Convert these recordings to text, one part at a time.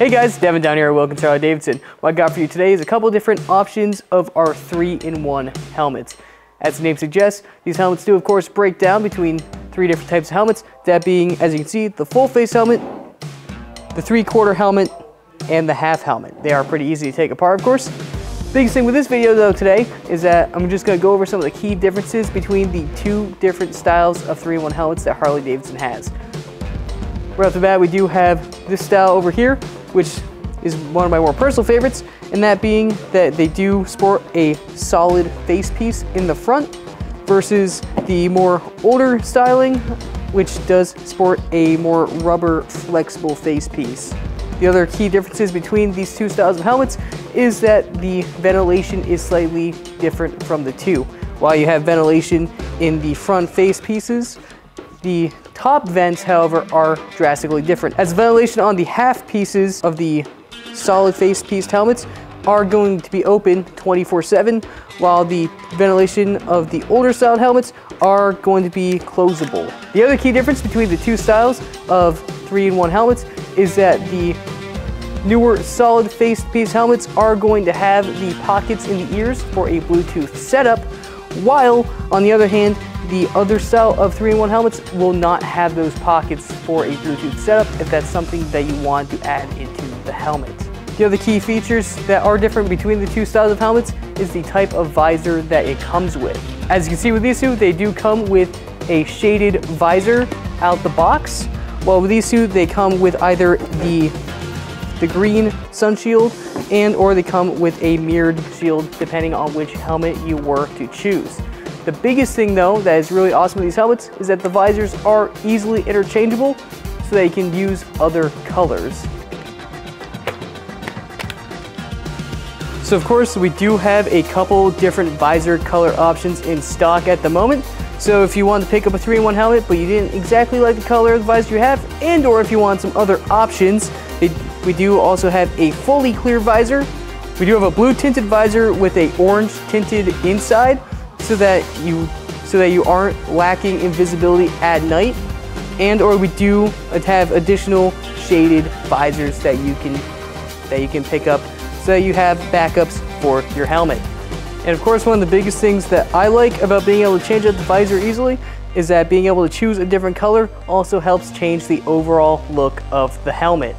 Hey guys, Devin down here at Wilkins Harley Davidson. What I got for you today is a couple different options of our three-in-one helmets. As the name suggests, these helmets do of course break down between three different types of helmets, that being, as you can see, the full face helmet, the three-quarter helmet, and the half helmet. They are pretty easy to take apart, of course. Biggest thing with this video though today is that I'm just gonna go over some of the key differences between the two different styles of 3-in-1 helmets that Harley Davidson has. Right off the bat, we do have this style over here, which is one of my more personal favorites, and that being that they do sport a solid face piece in the front versus the more older styling, which does sport a more rubber flexible face piece. The other key differences between these two styles of helmets is that the ventilation is slightly different from the two. While you have ventilation in the front face pieces, the top vents, however, are drastically different. As ventilation on the half pieces of the solid face piece helmets are going to be open 24-7, while the ventilation of the older style helmets are going to be closable. The other key difference between the two styles of 3-in-1 helmets is that the newer solid face piece helmets are going to have the pockets in the ears for a Bluetooth setup, while on the other hand, the other style of 3-in-1 helmets will not have those pockets for a Bluetooth setup if that's something that you want to add into the helmet. The other key features that are different between the two styles of helmets is the type of visor that it comes with. As you can see with these two, they do come with a shaded visor out the box, while with these two, they come with either the, the green sun shield and or they come with a mirrored shield depending on which helmet you were to choose. The biggest thing though that is really awesome with these helmets is that the visors are easily interchangeable so they can use other colors. So of course, we do have a couple different visor color options in stock at the moment. So if you want to pick up a 3-in-1 helmet, but you didn't exactly like the color of the visor you have, and or if you want some other options, we do also have a fully clear visor. We do have a blue tinted visor with a orange tinted inside so that you so that you aren't lacking in visibility at night. And or we do have additional shaded visors that you can that you can pick up so that you have backups for your helmet. And of course, one of the biggest things that I like about being able to change out the visor easily is that being able to choose a different color also helps change the overall look of the helmet.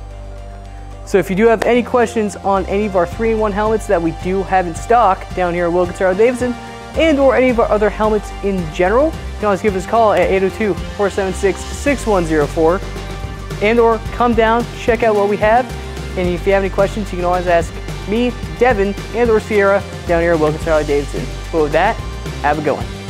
So if you do have any questions on any of our 3-in-1 helmets that we do have in stock down here at Wilkins Harley Davidson, and or any of our other helmets in general, you can always give us a call at 802-476-6104 and or come down, check out what we have, and if you have any questions, you can always ask me, Devin, and or Sierra down here at Wilkins Harley Davidson. But with that, have a good one.